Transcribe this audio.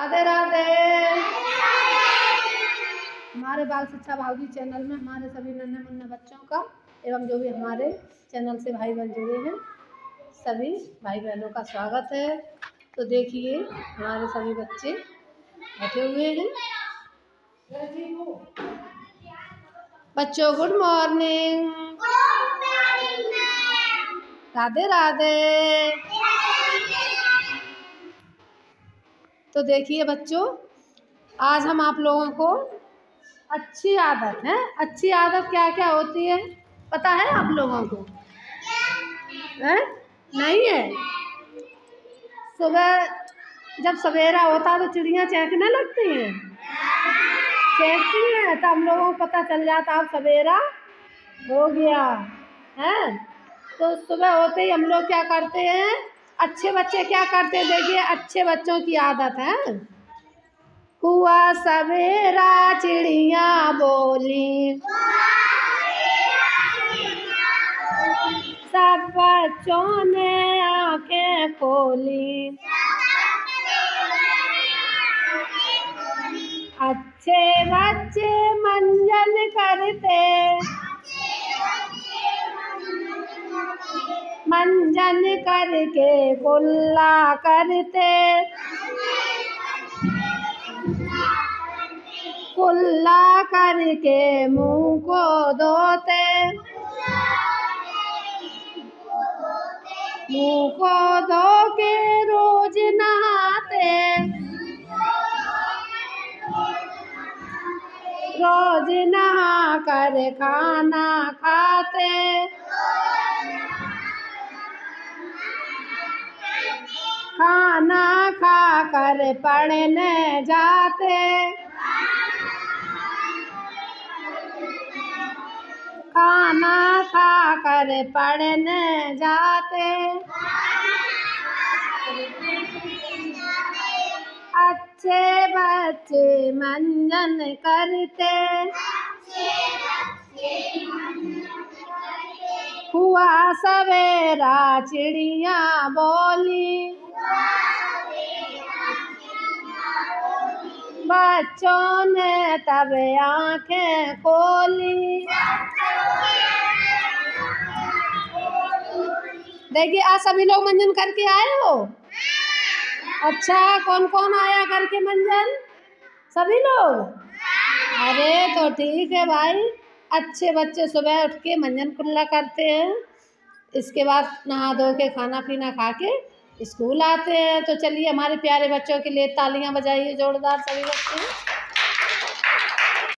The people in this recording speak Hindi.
राधे राधे। हमारे बाल शिक्षा भावी चैनल में हमारे सभी नन्हे मुन्ने बच्चों का एवं जो भी हमारे चैनल से भाई बहन जुड़े हैं सभी भाई बहनों का स्वागत है। तो देखिए हमारे सभी बच्चे बैठे हुए हैं। बच्चों गुड मॉर्निंग राधे राधे। तो देखिए बच्चों, आज हम आप लोगों को अच्छी आदत है। अच्छी आदत क्या क्या होती है? पता है आप लोगों को? है? नहीं है? सुबह जब सवेरा होता तो चिड़िया चहकने लगती हैं। चहकती हैं तो हम लोगों को पता चल जाता अब सवेरा हो गया, है? तो सुबह होते ही हम लोग क्या करते हैं? अच्छे बच्चे क्या करते देखिए, अच्छे बच्चों की आदत है। हुआ सवेरा चिड़िया बोली। सब बच्चों ने आँखें खोली। अच्छे बच्चे मंजन करके कुल्ला करते। कुल्ला करके मुँह को धोते। मुँह को धो के रोज नहाते। रोज नहा कर खाना खाते। खाना खा कर पढ़ने जाते। खाना खा कर पढ़ने जाते। अच्छे बच्चे मंजन करते। हुआ सवेरा चिड़िया बोली। बच्चों ने तब आँखें खोली। देखिए, आज सभी लोग मंजन करके आए हो? अच्छा कौन कौन आया करके मंजन? सभी लोग? अरे तो ठीक है भाई। अच्छे बच्चे सुबह उठ के मंजन कुल्ला करते हैं। इसके बाद नहा धो के खाना पीना खा के स्कूल आते हैं तो चलिए हमारे प्यारे बच्चों के लिए तालियाँ बजाइए, जोरदार सभी बच्चे।